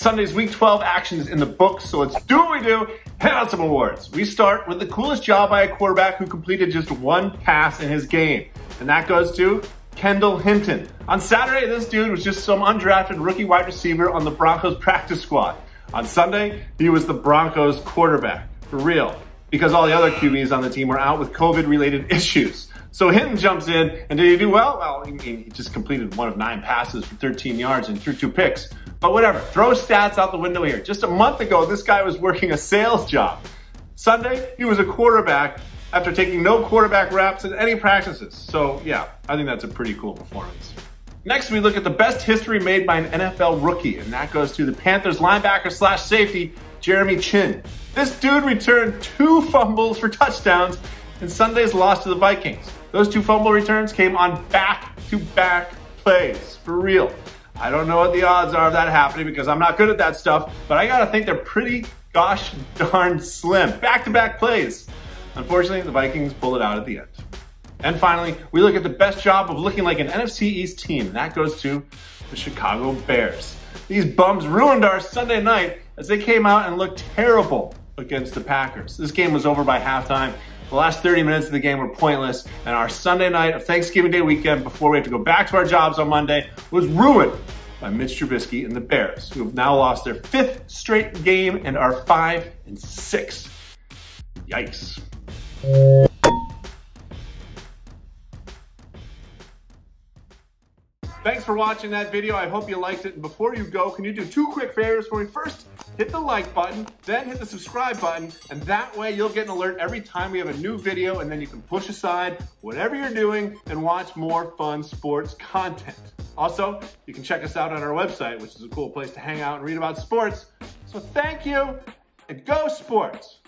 Sunday's Week 12 action is in the books, so let's do what we do, hand out some awards. We start with the coolest job by a quarterback who completed just one pass in his game, and that goes to Kendall Hinton. On Saturday, this dude was just some undrafted rookie wide receiver on the Broncos practice squad. On Sunday, he was the Broncos quarterback, for real, because all the other QBs on the team were out with COVID-related issues. So Hinton jumps in, and did he do well? Well, I mean, he just completed one of nine passes for 13 yards and threw two picks. But whatever, throw stats out the window here. Just a month ago, this guy was working a sales job. Sunday, he was a quarterback after taking no quarterback reps in any practices. So yeah, I think that's a pretty cool performance. Next, we look at the best history made by an NFL rookie, and that goes to the Panthers linebacker slash safety, Jeremy Chinn. This dude returned two fumbles for touchdowns in Sunday's loss to the Vikings. Those two fumble returns came on back-to-back plays, for real. I don't know what the odds are of that happening because I'm not good at that stuff, but I gotta think they're pretty gosh darn slim. Back-to-back plays. Unfortunately, the Vikings pull it out at the end. And finally, we look at the best job of looking like an NFC East team, and that goes to the Chicago Bears. These bums ruined our Sunday night as they came out and looked terrible against the Packers. This game was over by halftime. The last 30 minutes of the game were pointless, and our Sunday night of Thanksgiving Day weekend before we have to go back to our jobs on Monday was ruined by Mitch Trubisky and the Bears, who have now lost their fifth straight game and are five and six. Yikes. Thanks for watching that video. I hope you liked it. And before you go, can you do two quick favors for me? First, hit the like button, then hit the subscribe button, and that way you'll get an alert every time we have a new video, and then you can push aside whatever you're doing and watch more fun sports content. Also, you can check us out on our website, which is a cool place to hang out and read about sports. So thank you, and go sports!